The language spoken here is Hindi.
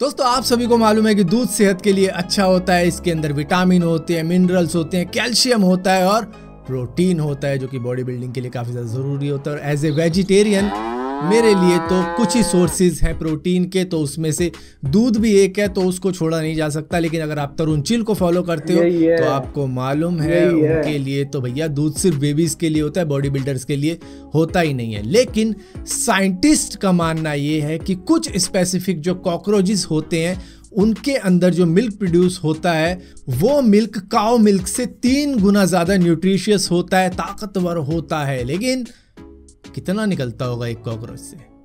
दोस्तों, आप सभी को मालूम है कि दूध सेहत के लिए अच्छा होता है। इसके अंदर विटामिन होते हैं, मिनरल्स होते हैं, कैल्शियम होता है और प्रोटीन होता है, जो कि बॉडी बिल्डिंग के लिए काफ़ी ज़्यादा ज़रूरी होता है। और एज ए वेजिटेरियन मेरे लिए तो कुछ ही सोर्सेज हैं प्रोटीन के तो उसमें से दूध भी एक है तो उसको छोड़ा नहीं जा सकता। लेकिन अगर आप तरुण चिल को फॉलो करते हो तो आपको मालूम है उनके लिए तो भैया दूध सिर्फ़ बेबीज के लिए होता है बॉडी बिल्डर्स के लिए होता ही नहीं है। लेकिन साइंटिस्ट का मानना ये है कि कुछ स्पेसिफिक जो कॉकरोचेस होते हैं उनके अंदर जो मिल्क प्रोड्यूस होता है वो मिल्क काओ मिल्क से तीन गुना ज़्यादा न्यूट्रिशियस होता है ताकतवर होता है। लेकिन कितना निकलता होगा एक कॉकरोच से?